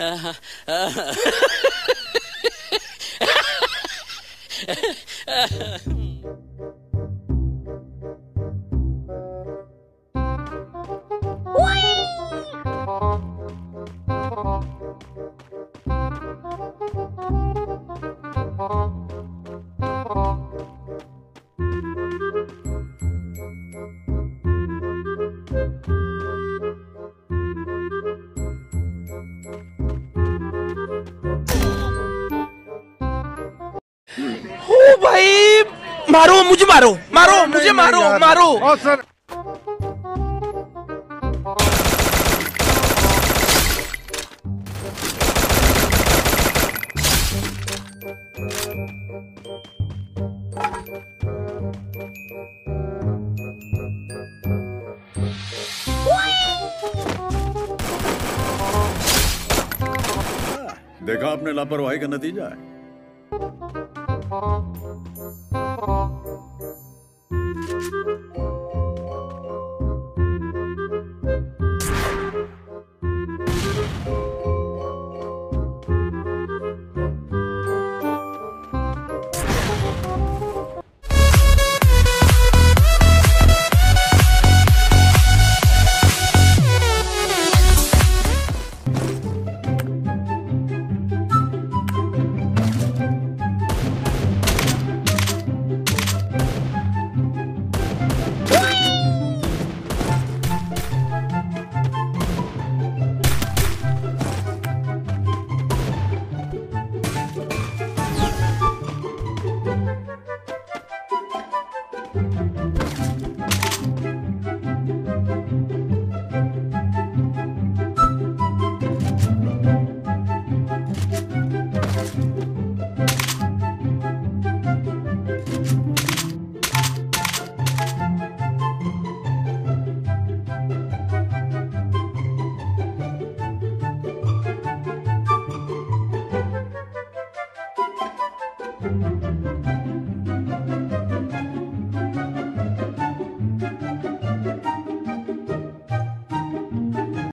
uh, uh, uh. भाई। मारो मुझे मारो। मारो मुझे मारो मारो। सर देखा आपने लापरवाही का नतीजा है। Música thank mm -hmm. you